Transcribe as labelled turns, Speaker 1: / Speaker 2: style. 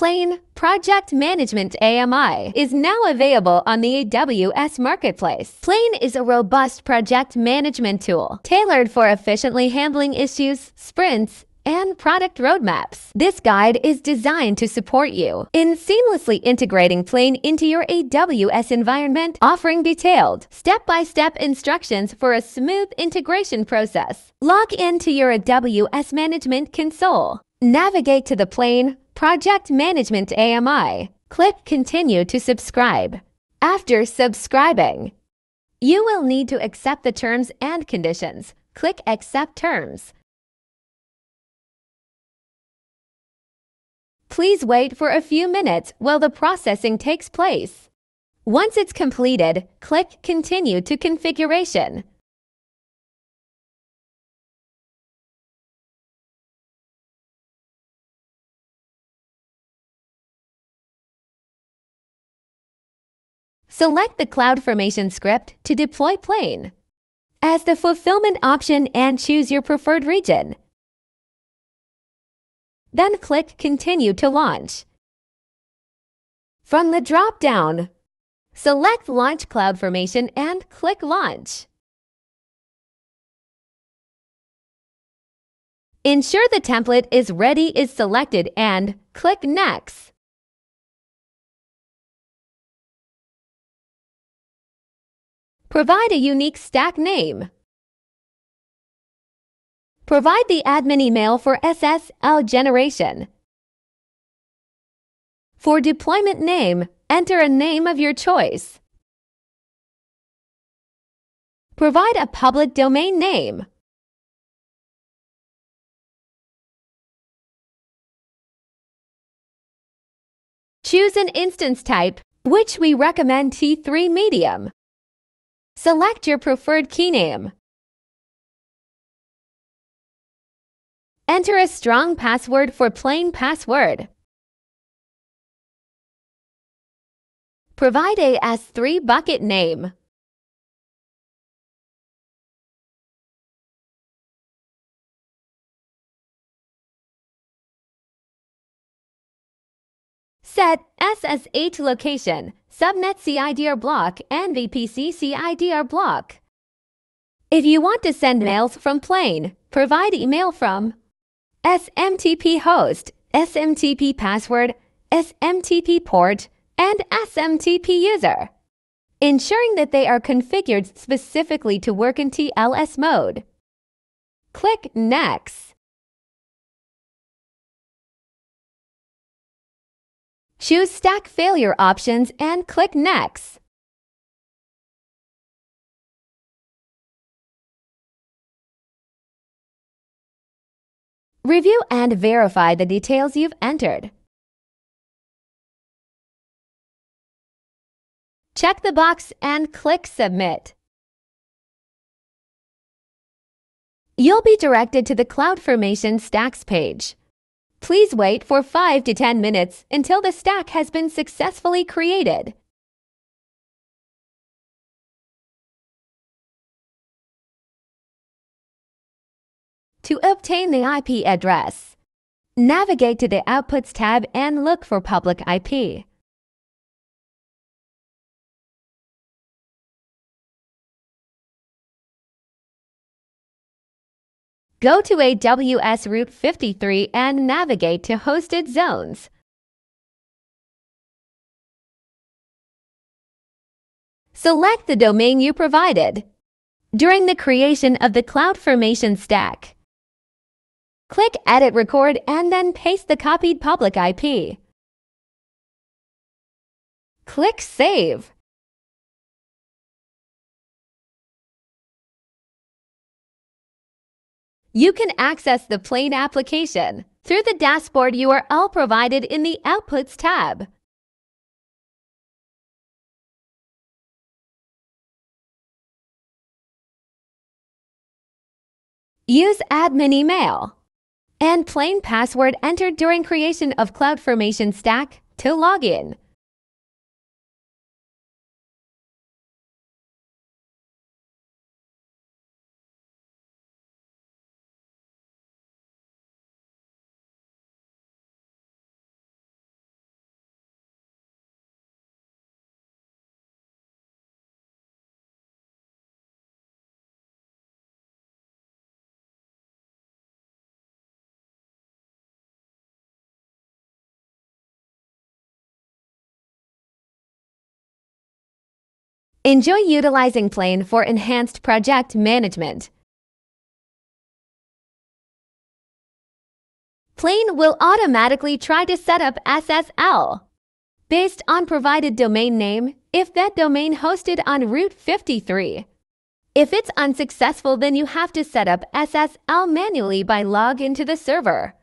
Speaker 1: Plane Project Management AMI is now available on the AWS Marketplace. Plane is a robust project management tool tailored for efficiently handling issues, sprints, and product roadmaps. This guide is designed to support you in seamlessly integrating Plane into your AWS environment, offering detailed, step-by-step instructions for a smooth integration process. Log into your AWS Management Console. Navigate to the Plane Project Management AMI. Click Continue to subscribe. After subscribing, you will need to accept the terms and conditions. Click Accept Terms. Please wait for a few minutes while the processing takes place. Once it's completed, click Continue to Configuration. Select the CloudFormation script to deploy Plane as the fulfillment option and choose your preferred region. Then click Continue to launch. From the drop-down, select Launch CloudFormation and click Launch. Ensure the template is ready is selected and click Next. Provide a unique stack name. Provide the admin email for SSL generation. For deployment name, enter a name of your choice. Provide a public domain name. Choose an instance type, which we recommend T3 Medium. Select your preferred key name. Enter a strong password for Plane password. Provide a S3 bucket name. Set SSH location, subnet CIDR block, and VPC CIDR block. If you want to send mails from Plane, provide email from SMTP host, SMTP password, SMTP port, and SMTP user, ensuring that they are configured specifically to work in TLS mode. Click Next. Choose Stack Failure options and click Next. Review and verify the details you've entered. Check the box and click Submit. You'll be directed to the CloudFormation Stacks page. Please wait for 5 to 10 minutes until the stack has been successfully created. To obtain the IP address, navigate to the Outputs tab and look for Public IP. Go to AWS Route 53 and navigate to Hosted Zones. Select the domain you provided. During the creation of the CloudFormation stack, click Edit Record and then paste the copied public IP. Click Save. You can access the Plane application through the dashboard URL provided in the Outputs tab. Use admin email and Plane password entered during creation of CloudFormation Stack to log in. Enjoy utilizing Plane for enhanced project management. Plane will automatically try to set up SSL based on provided domain name if that domain hosted on Route 53. If it's unsuccessful, then you have to set up SSL manually by log into the server.